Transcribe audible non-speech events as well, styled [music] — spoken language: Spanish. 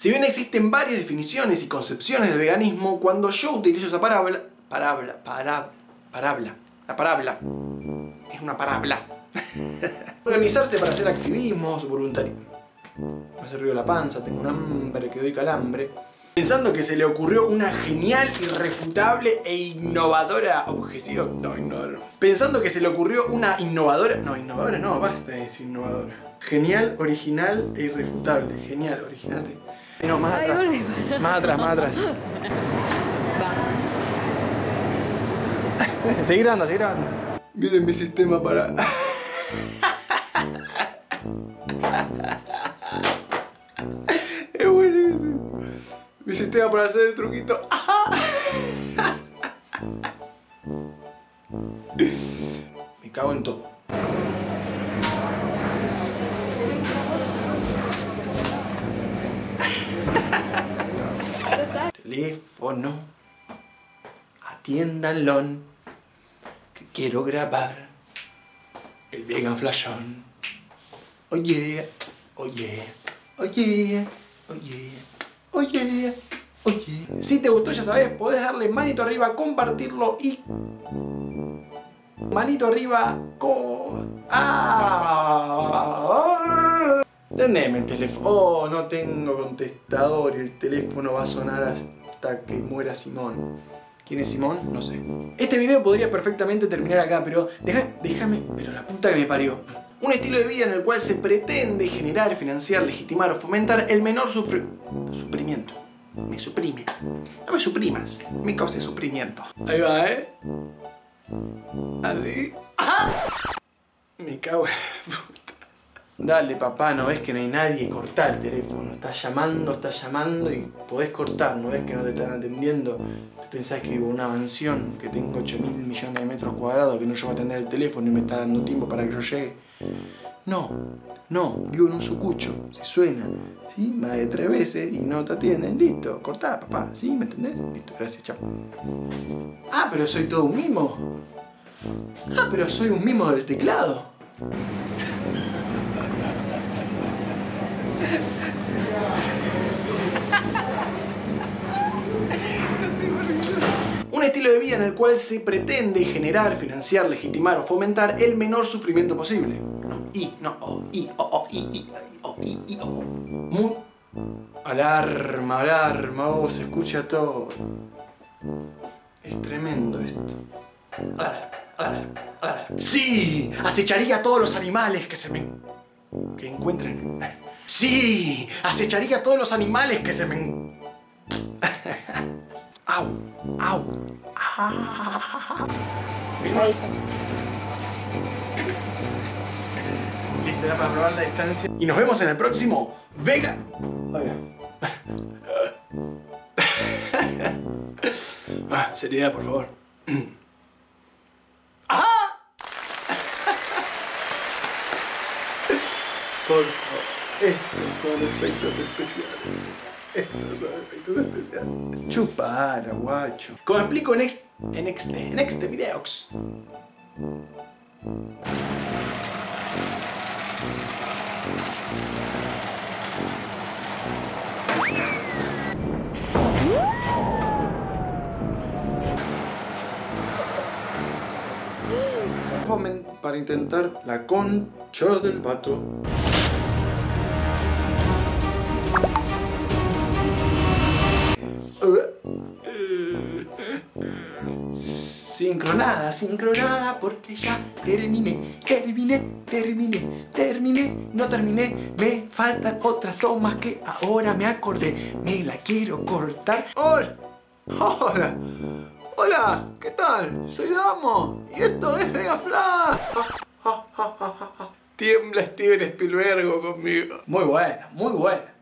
Si bien existen varias definiciones y concepciones del veganismo, cuando yo utilizo esa parábola... Parábola... Pará, parábola... La parábola... Es una parábola. [laughs] Organizarse para hacer activismos, voluntarismo. Me hace ruido la panza, tengo un hambre que doy calambre. Pensando que se le ocurrió una genial, irrefutable e innovadora objeción. No, innovadora. Pensando que se le ocurrió una innovadora. No, innovadora no, basta de decir innovadora. Genial, original e irrefutable. Genial, original. No, más Ay, atrás. Más atrás, más atrás. Va. Seguí grabando, seguí grabando. Miren mi sistema para. es buenísimo. Mi sistema para hacer el truquito. Me cago en todo. Teléfono. Atiéndanlo. Que quiero grabar el vegan flashón. Oye, oye, oye, oye, oye, oye. Si te gustó, ya sabes, podés darle manito arriba, compartirlo y. Manito arriba con. ¡Ah! Teneme el teléfono. Oh, no tengo contestador y el teléfono va a sonar hasta que muera Simón. ¿Quién es Simón? No sé. Este video podría perfectamente terminar acá, pero déjame, pero la puta que me parió. Un estilo de vida en el cual se pretende generar, financiar, legitimar o fomentar el menor sufri- sufrimiento. Me suprime. No me suprimas, me causa sufrimiento. Ahí va, ¿eh? Así. ¡Ajá! Me cago en. Dale, papá, no ves que no hay nadie, cortá el teléfono. Estás llamando, estás llamando y podés cortar, no ves que no te están atendiendo. Te pensás que vivo en una mansión, que tengo 8 mil millones de metros cuadrados, que no llevo a atender el teléfono y me está dando tiempo para que yo llegue. No, no, vivo en un sucucho. Si suena, ¿sí? Más de tres veces y no te atienden, listo, cortá, papá, ¿sí? ¿Me entendés? Listo, gracias, chao. Ah, pero soy todo un mimo. Ah, pero soy un mimo del teclado. Un estilo de vida en el cual se pretende generar, financiar, legitimar o fomentar el menor sufrimiento posible. No, y, no, o, y, o, o, y, y, o, y, y, o. Mu- Alarma, alarma, oh, se escucha todo. Es tremendo esto. Alarma. Sí, acecharía a todos los animales que se me... que encuentren. Sí, acecharía a todos los animales que se me... [laughs] Au, au. Ah. Ahí está. Listo, ya para probar la distancia. Y nos vemos en el próximo Vega. [laughs] Ah, seriedad, por favor. [clears throat] ¡Ah! [laughs] Por favor. Estos son efectos especiales. [laughs] Especiales. Chupara, guacho. Como explico en ex... en ex... en este videox. Para intentar la concha del pato. Sincronada, sincronada, porque ya terminé, terminé, terminé, terminé, no terminé, me faltan otras tomas que ahora me acordé, me la quiero cortar. ¡Hola! ¡Hola! ¡Hola! ¿Qué tal? Soy Damo y esto es Mega Flash. Tiembla Steven Spielberg conmigo. Muy buena, muy buena.